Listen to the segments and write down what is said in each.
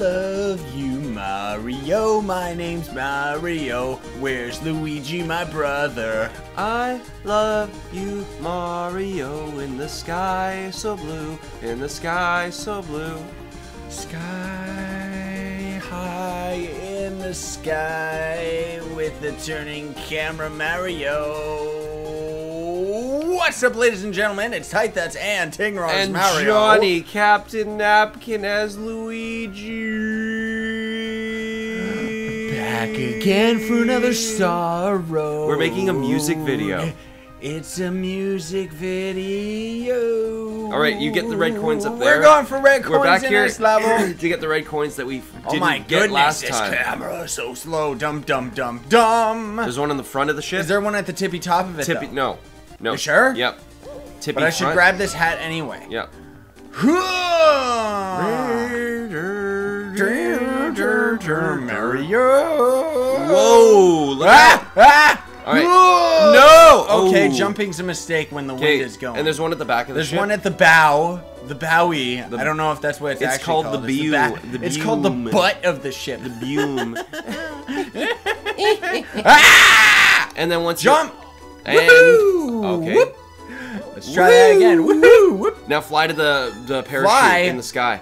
love you, Mario. My name's Mario. Where's Luigi, my brother? I love you, Mario, in the sky so blue, in the sky so blue. Sky high in the sky with the turning camera Mario. What's up, ladies and gentlemen? It's Tight That's and Tingros And Mario. Johnny, Captain Napkin as Luigi. Back again for another Star Road. We're making a music video. It's a music video. All right, you get the red coins up there. We're going for red coins We're back in here this level. to get the red coins that we oh didn't my get goodness, last this time. camera is so slow. Dum dum dum dum. There's one on the front of the ship. Is there one at the tippy top of it? Tippy? though? No, no. You sure? Yep. Tippy But I should grab this hat anyway. Yep. Mario. Whoa! Look Ah! Ah! All right. Whoa! No! Okay, Oh. jumping's a mistake when the wind is going. and there's one at the back of the There's ship. one at the bow, the bowie. The- I don't know if that's what it's, It's actually called called. the It's back- the It's called the butt of the ship. the Bume. ah! and then once Jump! You, and okay. Whoop. Let's try that again. Woohoo! Now fly to the the parachute Fly? in the sky.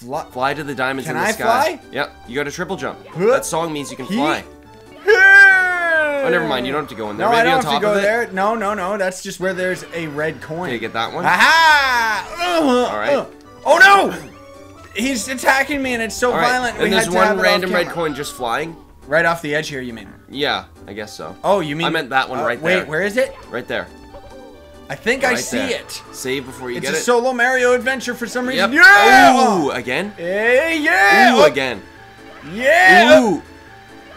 Fly. Fly to the diamonds Can in the I sky. fly? Yep. You got a triple jump. Huh? That song means you can He- fly. Oh, never mind, you don't have to go in there. No, I don't on have to go there. No, no, no. That's just where there's a red coin. Okay, get that one. Aha! Uh, All right. uh. Oh no! He's attacking me and it's so right. violent. And we there's one random red coin just flying. Right off the edge here, you mean? Yeah, I guess so. Oh, you mean? I meant that one uh, right wait, there. Wait, where is it? Right there. I think I see there. it. Save before you It's get a solo Mario adventure for some reason. Yep. Yeah! Ooh, again. Hey, yeah! Ooh, Oh, again. Yeah! Ooh.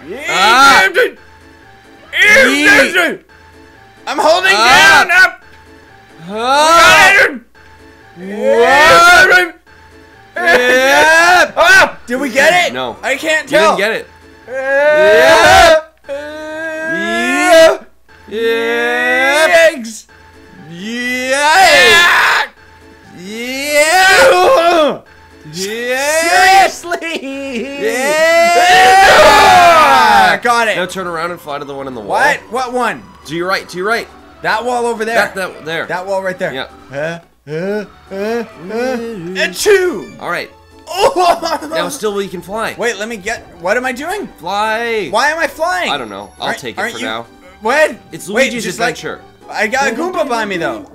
Yeah! Ah! Yeah! I'm holding Ah! down up! Ah! Yeah! Yep. Ah! Did we get it? No. I can't You tell. didn't get it. Yeah! Yep. Yep. Eggs! Yeah. Yeah! Yeah. Seriously! Yeah. Got it. Now turn around and fly to the one on the wall. What? What one? To your right. To your right. That wall over there. That, that there. That wall right there. Yeah. Uh, uh, uh, uh, and two. All right. Oh! Now still you can fly. Wait, let me get. What am I doing? Fly. Why am I flying? I don't know. I'll Aren't- take it aren't for you- now. What? It's Wait, Luigi's like- Adventure. I got a Goomba by me though.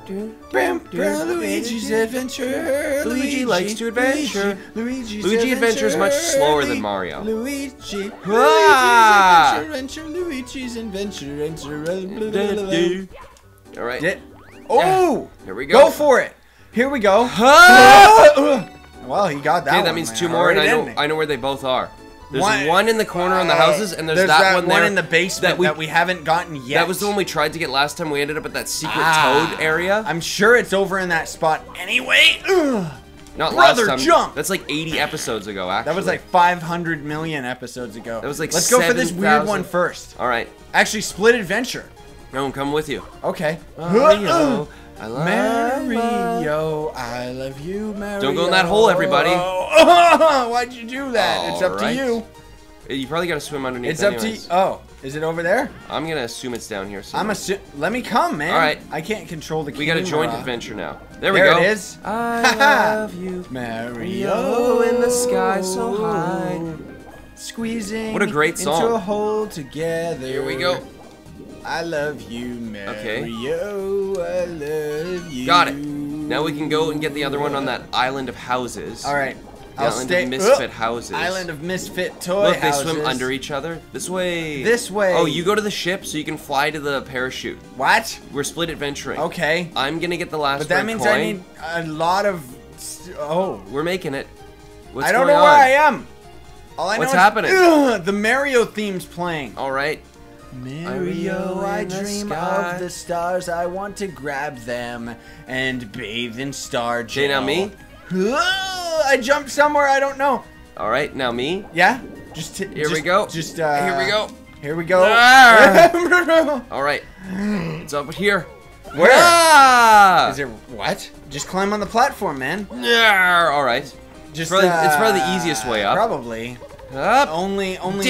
Luigi's Adventure. Luigi likes to adventure. Luigi's Luigi Adventure is much slower than Mario. Luigi. Ah! Luigi's Adventure. Luigi's Adventure. Adventure. All right. Oh! Here we go. Go for it. Here we go. Well, he got that. Okay, that means two more, and I know? I know where they both are. There's One- one, in the corner on the Uh, houses, and there's, that, one there. in the basement that we, haven't gotten yet. That was the one we tried to get last time. We ended up at that secret Ah. toad area. I'm sure it's over in that spot anyway. Ugh. Not brother, last time. jump! That's like 80 episodes ago. Actually, That was like 500 million episodes ago. That was like Let's go for this weird 7,000. one first. All right. Actually, split adventure. No, I'm coming with you. Okay. Mario, I love Mario, I love you, Mario. Don't go in that hole, everybody. Why'd you do that? it's up Alright. to you. You probably got to swim underneath. It's up to you. Oh, is it over there? I'm gonna assume it's down here. somewhere. I'm assu- Let me come, man. Alright. I can't control the We got a joint adventure now. There we go. There it is. I love you, Mario in the sky so high. Squeezing What a great into song. a hole together. Here we go. I love you, Mario. Okay. I love you. Got it. Now we can go and get the other one on that island of houses. All right. The I'll island stay. of misfit Ugh. houses. Island of misfit toy Look, they houses. swim under each other. This way. This way. Oh, you go to the ship so you can fly to the parachute. What? We're split adventuring. Okay. I'm gonna get the last But that means coin. I need a lot of. Oh. We're making it. What's I don't know where? I am. All I What's know is- happening? Ugh, the Mario theme's playing. All right. Mario, I dream sky. of the stars. I want to grab them and bathe in star gel. Okay, now me? Ugh, I jumped somewhere I don't know. All right. Now me. Yeah. Just t- Here we go. Just uh, Here we go. Here we go. Ah. All right. It's up here. Where? Ah! Is it what? Just climb on the platform, man. Yeah. All right. Just probably- it's probably the uh, easiest way up. Probably. Up. Only, only.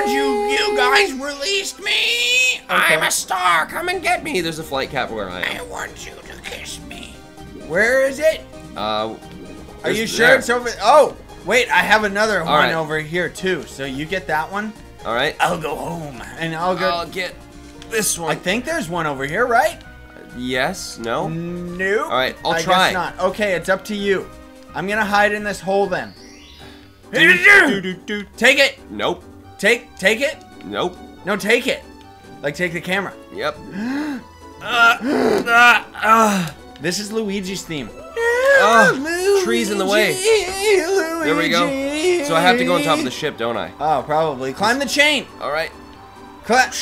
You you guys released me? I'm a star. Come and get me. There's a flight cap where I am. I want you to kiss me. Where is it? Uh, Are you sure there. it's over? Oh, wait, I have another one right. over here too. So you get that one, All right. I'll go home, and I'll go. I'll get this one. I think there's one over here, right? Yes. No. Nope. All right, I'll I try. Guess not. Okay, it's up to you. I'm gonna hide in this hole then. Take it. Nope. Take, take it. Nope. No, take it. Like take the camera. Yep. This is Luigi's theme. Ah, trees in the way. There we go. So I have to go on top of the ship, don't I? Oh, probably. Climb the chain. All right. Climb.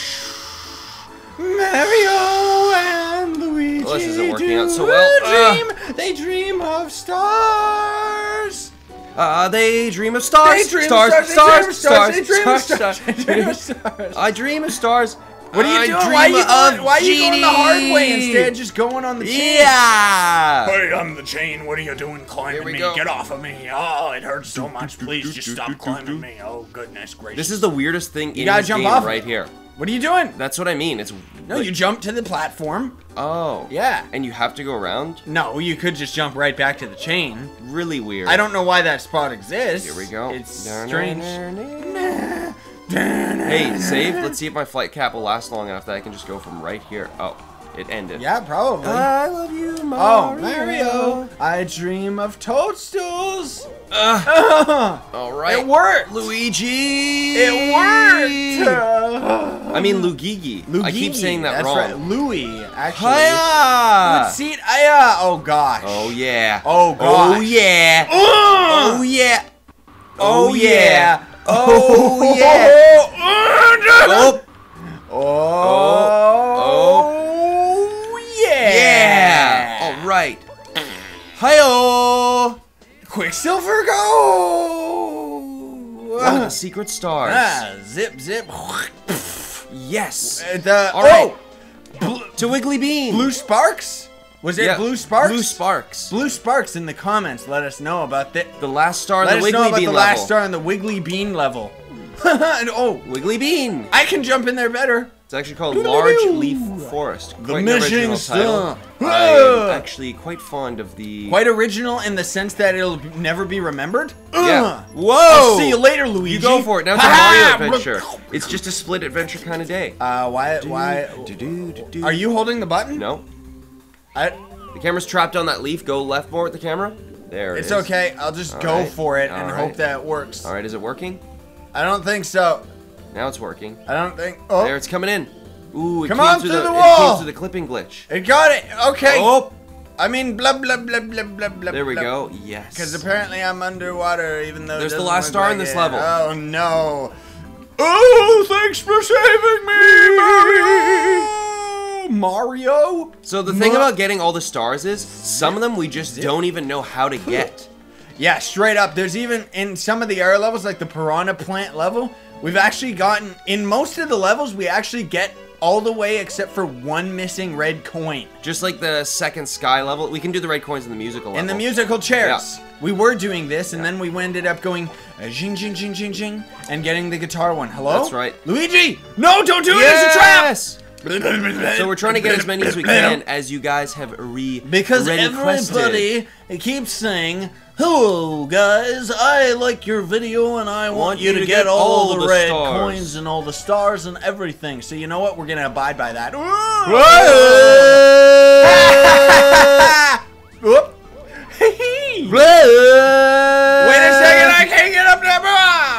Mario and Luigi. Well, this isn't working out so well. Ah. Dream. They dream of stars. Uh, they dream of stars. They dream stars, of stars. stars, They dream of stars, stars. stars, They dream of stars. I dream of stars. What are you I doing? dream Why are you of going? Why are you going the hard way instead of just going on the chain? Yeah. Hey, I'm the chain. What are you doing climbing me? go. Get off of me. Oh, it hurts so much. Please just stop climbing me. Oh, goodness gracious. This is the weirdest thing in gotta this jump game off. right here. What are you doing? That's what I mean. It's No, like- you jump to the platform. Oh. Yeah. And you have to go around. No, you could just jump right back to the chain. Really weird. I don't know why that spot exists. Here we go. It's Na, na, strange. na. Hey, save. Let's see if my flight cap will last long enough that I can just go from right here. Oh, it ended. Yeah, probably. I love you, Mario. oh, Mario. Mario! I dream of toadstools. Uh, all right. it worked. Luigi. It worked. I mean Lugigi. I keep saying that That's wrong. right. Louis, actually. Hiya! Good seat. Aya. Oh gosh. Oh yeah. Oh, gosh. Oh yeah. Oh yeah. Oh yeah. Oh yeah. Oh. Oh Oh. Yeah. yeah. All right. Hiyo. Quicksilver go. Oh, the secret stars. Ah, zip zip. Yes. Uh, the All right. oh, To Wiggly Bean. blue sparks. Was it Yeah, blue sparks? Blue sparks. Blue sparks in the comments. Let us know about the. The last star Let in us the know about Bean the level. last star in the Wiggly Bean level. and oh, Wiggly Bean. I can jump in there better. It's actually called Large Leaf Forest. The Quite an mission original title. I'm actually quite fond of the. Quite original in the sense that it'll never be remembered. Yeah. Whoa. I'll see you later, Luigi. You go for it. Now it's a Ha-ha! Mario adventure. It's just a split adventure kind of day. Uh, why? Why? Are you holding the button? No. I, The camera's trapped on that leaf. Go left more with the camera. There it it's is. okay. I'll just All go right. for it and All hope right. that it works. All right, is it working? I don't think so. Now it's working. I don't think. Oh, There, it's coming in. Ooh, it Come came on through the, the It wall. came through the clipping glitch. it got it. Okay. Oh, I mean, blah blah blah blah blah blah. there we go. Yes. Because apparently I'm underwater, even though. it There's the last star like in this it. level. Oh no! Oh, thanks for saving me, Mario. Mario. So the thing Ma- about getting all the stars is some of them we just don't even know how to get. Yeah, straight up. There's even in some of the air levels, like the Piranha Plant level, we've actually gotten in most of the levels we actually get all the way except for one missing red coin Just like the second sky level, we can do the red coins in the musical level. in the musical chairs. We were doing this, and then we ended up going uh, jing jing jing jing jing and getting the guitar one. Hello. That's right. Luigi. No, don't do it. It's a trap. Yes. So we're trying to get as many as we can, as you guys have re Because requested. everybody keeps saying, Hello, guys, I like your video and I want, you, to, get, all the, red stars." coins and all the stars and everything. So, you know what? We're going to abide by that. Whoop. Wait a second, I can't get up there.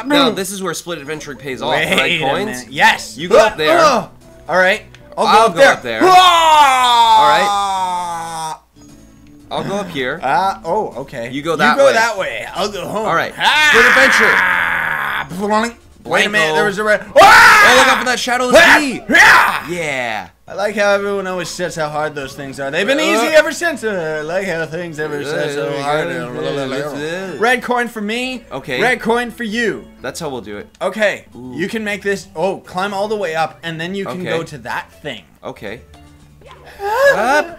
Now this is where split adventure pays off. Wait red a coins. minute. Yes. You go up there. Uh, all right. I'll go, I'll up, go there. up there. All right. I'll go up here. Uh, oh, okay. You go that way. You go way. that way. I'll go home. All right. Ah! Split adventure. Wait a minute. There was a red. Ah! Oh, look out for that shadowless key. Yeah. Yeah. I like how everyone always says how hard those things are. They've been Uh, easy ever since. Uh, I like how things ever said so uh, hard. Red coin for me. Okay. Red coin for you. That's how we'll do it. Okay. You can make this. Oh, climb all the way up, and then you can Okay. go to that thing. Okay. Up.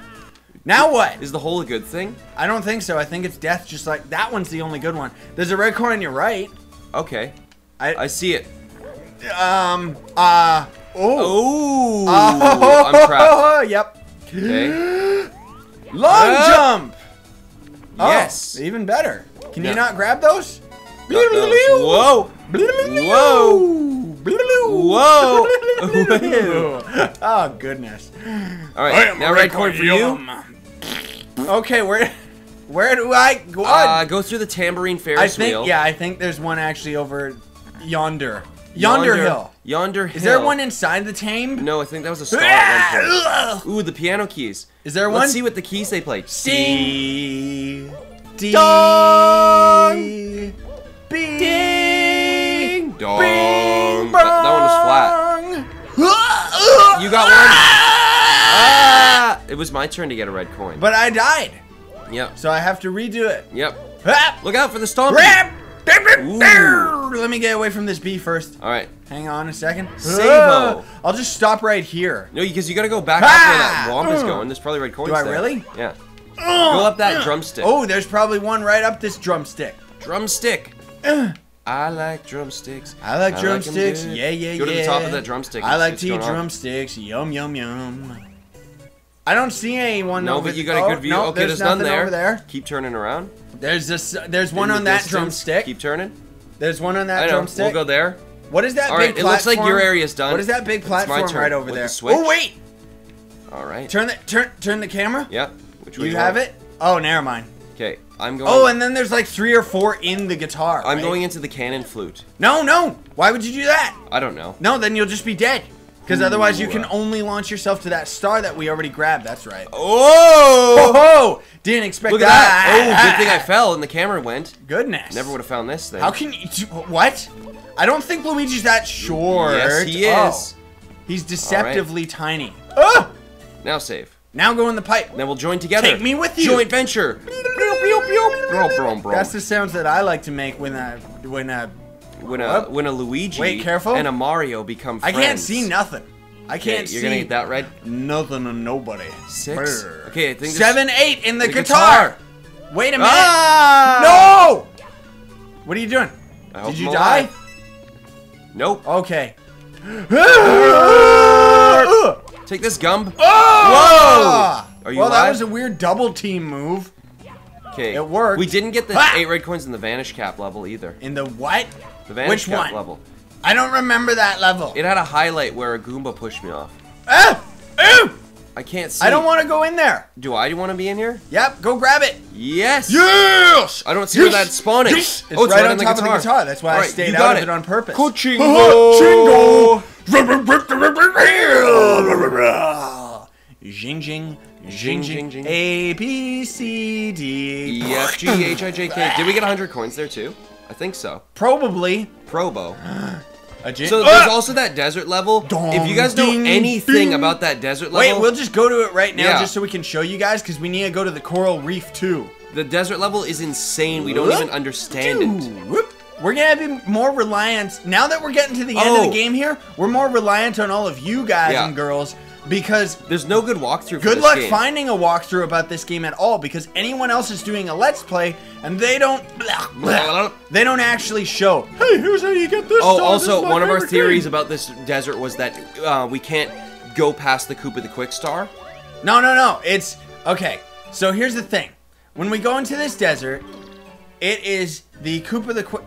Now what? Is the hole a good thing? I don't think so. I think it's death. Just like that one's the only good one. There's a red coin on your right. Okay. I, I see it. um uh oh. Oh, I'm trapped. yep. Okay. Long Ah. jump. Oh, Yes. even better. Can Yeah. you not grab those? Got those. Whoa. Whoa. Whoa. oh goodness. All right. Now red coin for you. Okay, where where do I go? Uh, go through the tambourine Ferris I think wheel. yeah, I think there's one actually over yonder. Yonder, hill. Yonder hill. Is there one inside the tame? No, I think that was a star at one point. Ooh, the piano keys. Is there one Let's see what the keys they play. D D Dong. B Ding dong. That, that one was flat. You got one. Ah! It was my turn to get a red coin. But I died, Yep. so I have to redo it. Yep. Ah! Look out for the stomp. Let me get away from this bee first. All right. Hang on a second. Ah! I'll just stop right here. No, because you gotta go back up where that Ah! Whomp is Uh. going. There's probably red coins Do I there. really? Yeah. Go up that drumstick. Oh, there's probably one right up this drumstick. Drumstick. I like drumsticks. I like 'em drumsticks. good. Yeah, yeah, Go yeah. to the top of that drumstick. I like to eat on. drumsticks. Yum, yum, yum. I don't see anyone No, over but you got a oh, good view. No, okay, there's, there's, none there. over there. Keep turning around. There's this. There's one on that distance, drumstick. Keep turning. There's one on that I know. drumstick. We'll go there. What is that All big right, it platform? looks like your area's done. What is that big platform turn. right over With there? the. Oh wait! All right. Turn the turn turn the camera. Yeah. Which way You do have it? Oh, never mind. Okay. I'm going. Oh, and then there's like three or four in the guitar. I'm right? going into the cannon flute. No, no. Why would you do that? I don't know. No, then you'll just be dead. Because otherwise, you can only launch yourself to that star that we already grabbed. That's right. Oh! Oh, didn't expect Look at that! Oh, good thing I fell and the camera went. Goodness. Never would have found this thing. How can you? What? I don't think Luigi's that short. Yes, he Oh, is. he's deceptively tiny. Oh! Now save. Now go in the pipe. Then we'll join together. Take me with you. Joint venture. That's the sounds that I like to make when I when I when a Up. when a Luigi Wait, careful. and a Mario become friends. I can't see nothing. I can't you're see gonna get that right? nothing and nobody. Six. Brr. Okay, I think seven, eight in the, The guitar. Wait a minute. Ah! No! What are you doing? I Did you die? alive. Nope. Okay. Take this gum. Oh! Are you well, that was a weird double team move. Okay. It worked. We didn't get the Ah! eight red coins in the vanish cap level either. In the what? The vanish Which one? level. I don't remember that level. It had a highlight where a Goomba pushed me off. Ah! Ew! I can't see. I don't want to go in there. Do I want to be in here? Yep, go grab it. Yes. Yes! I don't see where that's spawning. Yes! It's oh, right, on in the top guitar. of the guitar. That's why I stayed out got of it on purpose. Chingo. Jing jing, Jing, jing jing, jing, jing. A B C D. E F G H I J K. Did we get 100 coins there too? I think so. Probably. Probo. A jing- So Ah! there's also that desert level. if you guys know ding, anything ding. about that desert level, Wait, we'll just go to it right now Yeah. just so we can show you guys because we need to go to the coral reef too. the desert level is insane. We don't even understand it. Whoop. We're gonna be more reliant now that we're getting to the end of Oh. the game here. We're more reliant on all of you guys Yeah. and girls because There's no good walkthrough. For good this luck game. finding a walkthrough about this game at all because anyone else is doing a let's play and they don't they don't actually show. Hey, here's how you get this. Oh, star. Also, is my one of our theories game." about this desert was that uh, we can't go past the Koopa the Quick Star. No, no, no. It's okay. So here's the thing: when we go into this desert, it is the Koopa the Quick.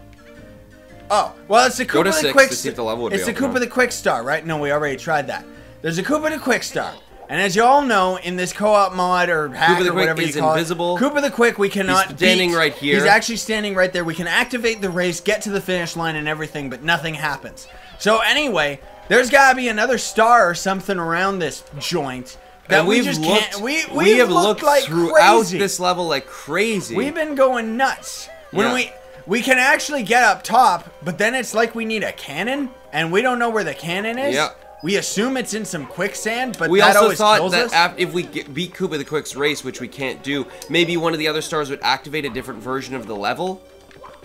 Oh, well, it's the Koopa the six Quick. to see if the level would be it's the Koopa the Quick Star, right? No, we already tried that. There's a Koopa the Quick Star, and as you all know, in this co-op mod or hack or Quick whatever is you call invisible. it, Koopa the Quick, we cannot. He's standing beat. right here. He's actually standing right there. We can activate the race, get to the finish line, and everything, but nothing happens. So anyway, there's got to be another star or something around this joint. That and we we've just looked, can't. We we we've have looked looked like throughout crazy. this level like crazy. We've been going nuts. When Yeah. we we can actually get up top, but then it's like we need a cannon, and we don't know where the cannon is. Yeah. We assume it's in some quicksand, but we that also always thought that if we get, beat Koopa the Quick's race, which we can't do, maybe one of the other stars would activate a different version of the level.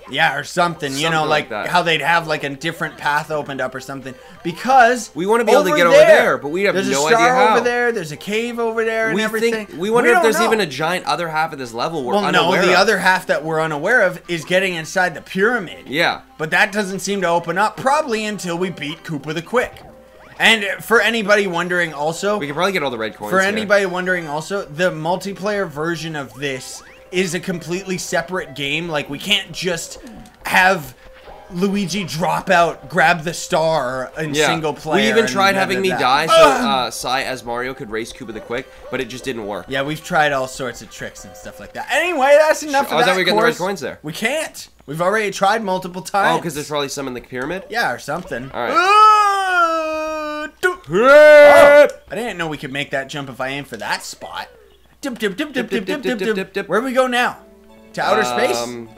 Yeah, or something. you know, like, like how they'd have like a different path opened up or something. Because We wanna be able to get over there, but we have there's no a star idea how. over there. There's a cave over there, and we everything. think we wonder if there's know. even a giant other half of this level we're Well, no, the of. other half that we're unaware of is getting inside the pyramid. Yeah. But that doesn't seem to open up probably until we beat Koopa the Quick. And for anybody wondering also, We could probably get all the red coins. for here. anybody wondering also, the multiplayer version of this is a completely separate game. Like we can't just have Luigi drop out, grab the star in Yeah. single player. We even tried having me da. die so uh, Sai as Mario could race Koopa the Quick, but it just didn't work. Yeah, we've tried all sorts of tricks and stuff like that. Anyway, that's enough Oh, I of thought that. we were getting the red coins there. We can't. We've already tried multiple times. Oh, because there's probably some in the pyramid. yeah, or something. All right. Oh, I didn't know we could make that jump if I aim for that spot. Dip, dip, dip, dip, dip, dip, dip, dip, dip, dip. Where we go now? To outer space? Um,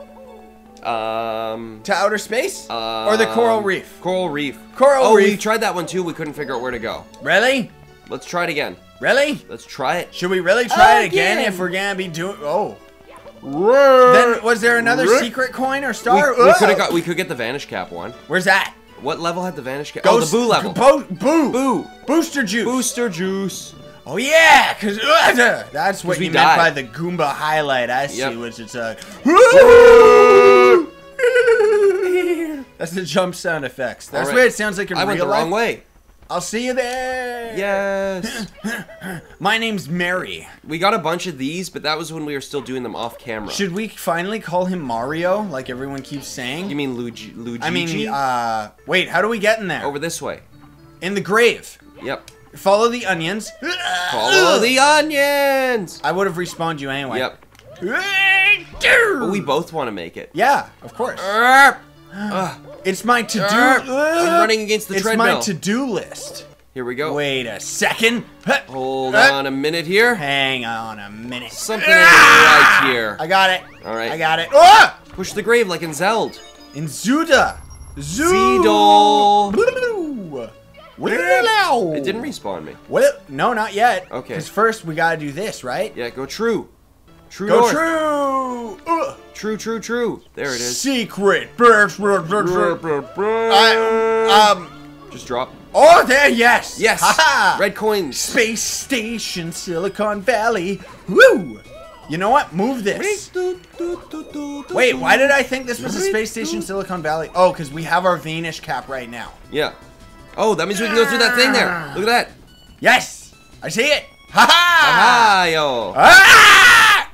um, To outer space? um, or the coral reef? Coral Reef. Coral oh, we tried that one too. We couldn't figure out where to go. Really? Let's try it again. Really? Let's try it. Should we really try it again Again. if we're gonna be doing? Oh, Then then was there another secret coin or star? we could have got. We could get the vanish cap one. Where's that? What level had the vanish cap? Oh, the Ghost- boo level. Bo- boo. Boo. Booster juice. Booster juice. Oh yeah, cause uh, that's what we you meant died. by the Goomba highlight. I see, Yep. which it's a. that's the jump sound effects. That's Alright. what it sounds like in I went real the wrong way. I'll see you there. Yes. My name's Mary. we got a bunch of these, but that was when we were still doing them off camera. Should we finally call him Mario, like everyone keeps saying? you mean Luigi? Luigi? I mean, uh, wait, how do we get in there? over this way. In the grave. Yep. Follow the onions. Follow the onions. I would have respawned you anyway. Yep. But we both want to make it. Yeah, of course. It's my to-do. I'm running against the it's treadmill. It's my to-do list. Here we go. Wait a second. Hold Uh, on a minute here. Hang on a minute. Something ain't right here. I got it. All right. I got it. Ah! Push the grave like in Zeld. In Zuda. Zoo. Zeedle. Blue. It It didn't respawn me. Well, no, not yet. Okay. Because first we gotta do this, right? Yeah, go true. True Go north. true. Ugh. True, true, true. There it is. Secret. I, um. Just drop. Oh, there. Yes. Yes. Ha-ha. Red coins. Space Station, Silicon Valley. Woo! You know what? Move this. Wait, why did I think this was a Space Station, Silicon Valley? Oh, because we have our Vanish cap right now. Yeah. Oh, that means we can go through that thing there. Look at that. Yes! I see it! Ha ha! Yo. Ah!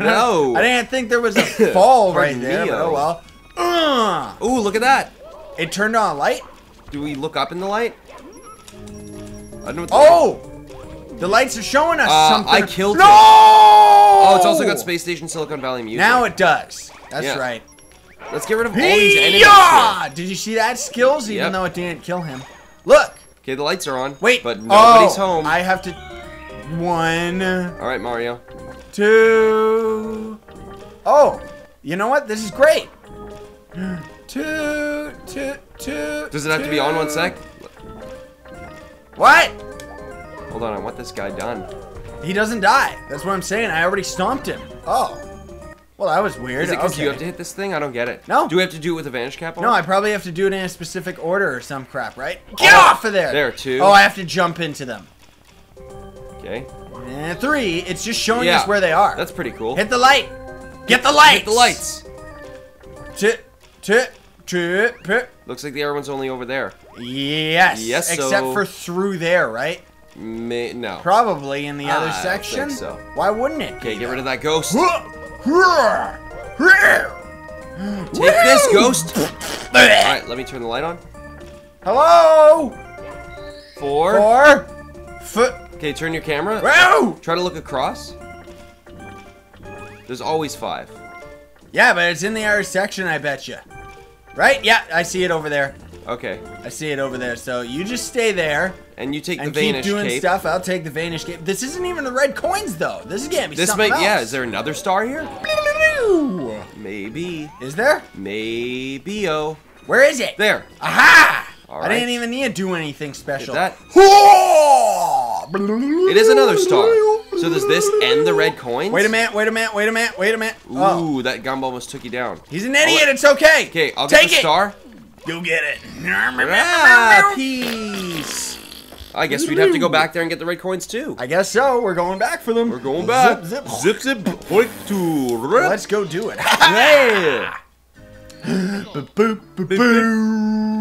No. I didn't think there was a fall right there, but oh well. Uh, Ooh, look at that. it turned on a light? Do we look up in the light? I don't know. What the Oh! The lights are showing us Uh, something. I killed no! it. Oh, it's also got Space Station Silicon Valley music. Now it does. That's Yeah. right. Let's get rid of all these enemies. Yeah! Did you see that skills? Even Yep. though it didn't kill him. Look. Okay, the lights are on. Wait. But nobody's oh, home. I have to. One, All right, Mario. two. Oh, you know what? This is great. Two, two, two. Does it have to be on one sec? What? Hold on, I want this guy done. He doesn't die. That's what I'm saying. I already stomped him. Oh. Well, that was weird. Is it because okay. you have to hit this thing? I don't get it. No. Do we have to do it with a vanish cap on? No, I probably have to do it in a specific order or some crap, right? Oh. Get Oh, off of there. there, two. Oh, I have to jump into them. Okay. And three, it's just showing Yeah. us where they are. That's pretty cool. Hit the light. Get the lights. Hit the lights. Tit, tit, tit, tit. Looks like the other one's only over there. Yes. Yes, Except so- for through there, right? May no. Probably in the other I section. think so. Why wouldn't it? Okay, get rid of that ghost. Take Take this ghost. All right, let me turn the light on. Hello. Four. Four. Foot. Okay, turn your camera. Whoa. Try to look across. There's always five. Yeah, but it's in the other section, I bet you. Right? Yeah, I see it over there. Okay. I see it over there. So you just stay there And you take and the keep vanish doing cape. stuff. I'll take the vanish cape. This isn't even the red coins though. This is gonna be This something might. Yeah. Is there another star here? Maybe. Is there? Maybe. Oh. Where is it? There. Aha! I didn't even need to do anything special. that. It It is another star. So there's this and the red coins? Wait a minute, wait a minute, wait a minute, wait a minute. Oh, Ooh, that gum almost took you down. he's an idiot. It's okay. Okay, I'll get the it. star. You'll get it. Ah, peace. I guess we'd have to go back there and get the red coins too. I guess so. We're going back for them. We're going back. Zip, zip. zip, zip point to red. Let's go do it. Hey. Boop, boop, boop.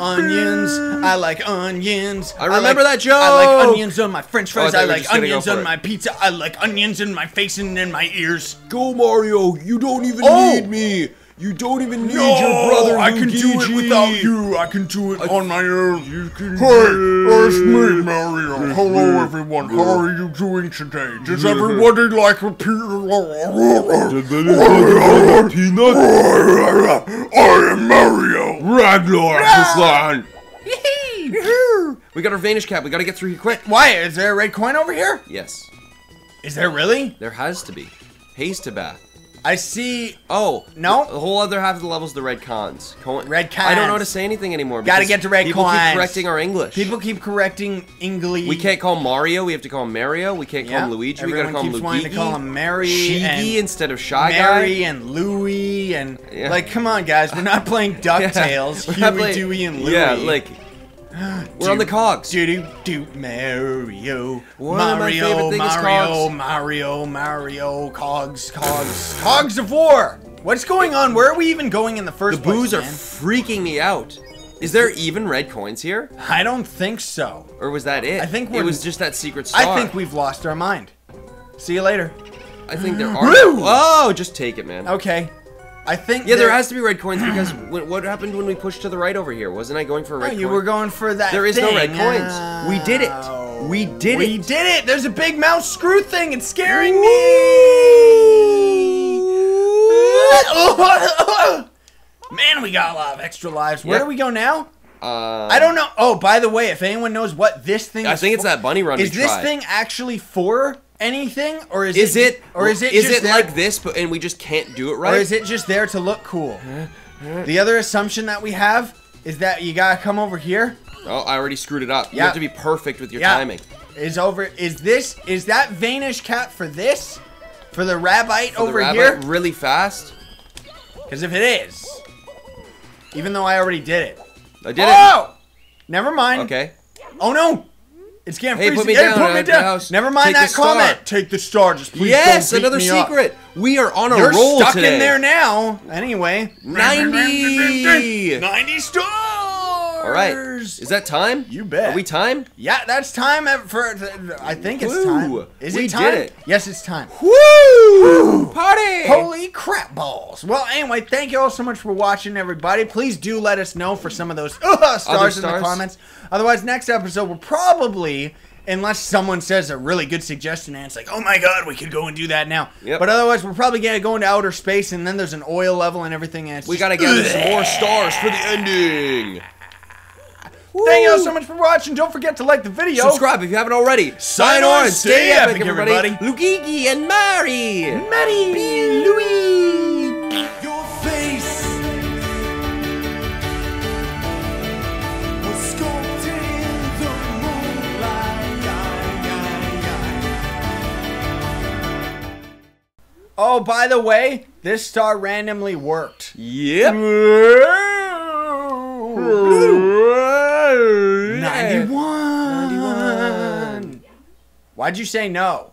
Onions. I like onions. I remember like, that I like onions on my French fries. Oh, I I like just gonna go onions on it. my pizza. I like onions in my face and in my ears. Go Mario, you don't even Oh. need me. You don't even need No, your brother I can do it without you. I can do it on my own. You can Hey, it's me, Mario. Hello, everyone. How are you doing today? Does everybody like a Peanut. I am Mario. Ragnar Ruslan. We got our Vanish cap. We gotta get through here quick. Why? Is there a red coin over here? Yes, Is there really? there has to be. Haste to bath. I see. Oh No. The, whole other half of the level's the red cons. Co- Red I don't know how to say anything anymore. Gotta get to red people cons. keep correcting our English. People keep correcting English. We can't call Mario. We have to call him Mario. We can't call him Luigi. Everyone we gotta call keeps him Luigi. to call him Mary Shiggy instead of Shy Mary Guy. and Louie and Yeah. like, come on, guys, we're not playing Ducktales. We're Huey, playing- Dewey, and Louie. Yeah, like we're on the cogs. Do do do Mario. One of my Mario, favorite things is Mario, cogs. Mario, Mario, cogs, cogs, cogs of war. What's going on? Where are we even going in the The first place? The boos are freaking me out. Is there even red coins here, I don't think so. or was that it? I think it was just that secret star. I think we've lost our mind. See you later. I think there are. Woo! Oh, just take it, man. Okay. I think Yeah, there has to be red coins because what, what happened when we pushed to the right over here? Wasn't I going for a No, red you coin? were going for that. There is no red thing. coins. We did it. We did We it. We did it. There's a big mouse screw thing. It's scaring me. Man, we got a lot of extra lives. Where Yep. do we go now? Uh, I don't know. Oh, by the way, if anyone knows what this thing I is think it's for- that bunny run Is we this tried. thing actually for anything, or is, Is it? or is it Is just it like this, but and we just can't do it right? or is it just there to look cool? The other assumption that we have is that you gotta come over here. Oh, I already screwed it up. You have to be perfect with your Yeah. timing. Is over. Is this? Is that Vanish cap for this? For the rabbite For the over rabbit here? really fast. Because if it is, even though I already did it. I did it? oh! Never mind. Okay. Oh no! It's can't Hey, freeze put me again. down, Put me uh, down. house. Never mind Take the that star. comment. Take the star. Just please yes, don't beat another me up. secret. We are on a You're roll stuck today. in there now. Anyway. 90. 90 stars. All right. Is that time? You bet. Are we time? Yeah, that's time for. I think it's Woo. time. Is We it did time? it. Yes, it's time. Woo! Party! Holy crap balls! Well, anyway, thank you all so much for watching, everybody. Please do let us know for some of those uh, stars in the comments. Otherwise, next episode will probably, unless someone says a really good suggestion and it's like, oh my god, we could go and do that now. Yep. But otherwise, we're probably gonna go into outer space, and then there's an oil level and everything. And it's We just- gotta get some more stars for the ending. Thank you all so much for watching. Don't forget to like the video. Subscribe if you haven't already. Sign on, stay epic, everybody. Lugigi and Mari. Maddie B. Louis. Your face was sculpted in the moonlight. Oh, by the way, this star randomly worked. Yep. 91. Why'd you say no?